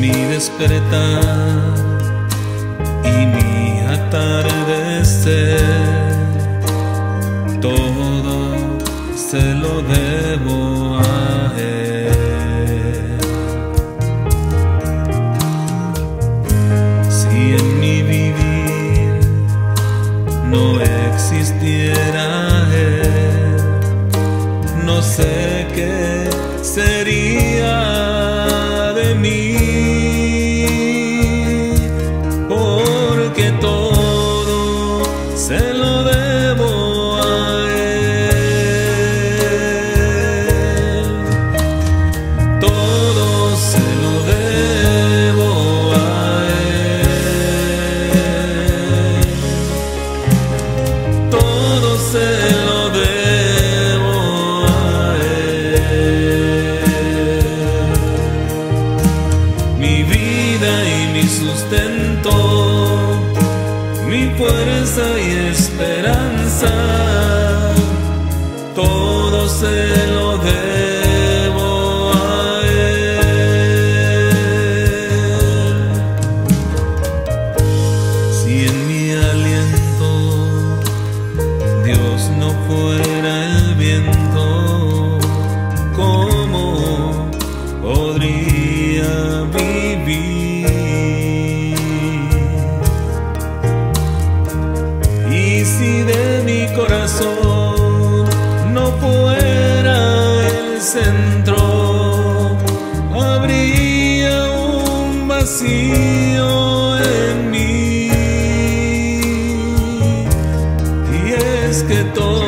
Mi despertar y mi existiera él, no sé qué sería. y esperanza, todo se lo debo a Él. Si en mi aliento Dios no fuera el viento, corazón no fuera el centro, habría un vacío en mí. Y es que todo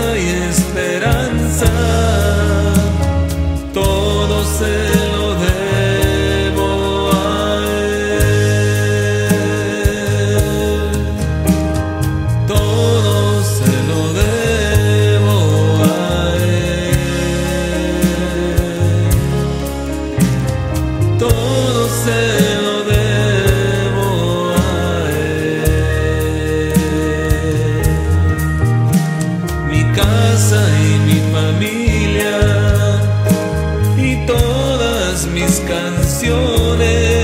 y esperanza. mis canciones.